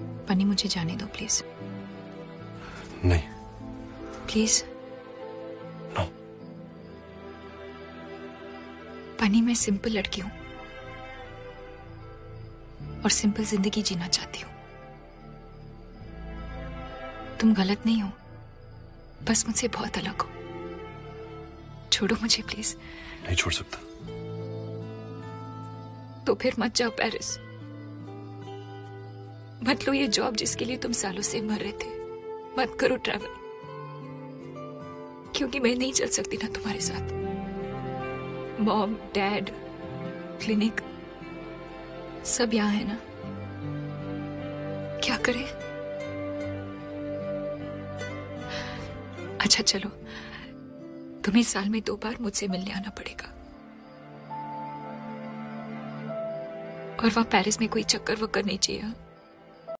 पनी मुझे जाने दो प्लीज़ नहीं। प्लीज़ नो पनी मैं सिंपल लड़की हूँ और सिंपल ज़िंदगी जीना चाहती हूँ। तुम गलत नहीं हो। बस मुझसे बहुत अलग हो। छोड़ो मुझे प्लीज़ नहीं छोड़ सकता। तो फिर मत जाओ पेरिस मत लो ये जॉब जिसके लिए तुम सालों से मर रहे थे। मत करो ट्रैवल क्योंकि मैं नहीं चल सकती ना तुम्हारे साथ। मॉम डैड क्लिनिक सब यहाँ है ना? क्या करें? अच्छा चलो। तुम्हें साल में दो बार मुझसे मिलने आना पड़ेगा। और वहाँ पेरिस में कोई चक्कर वक्कर नहीं चाहिए हाँ?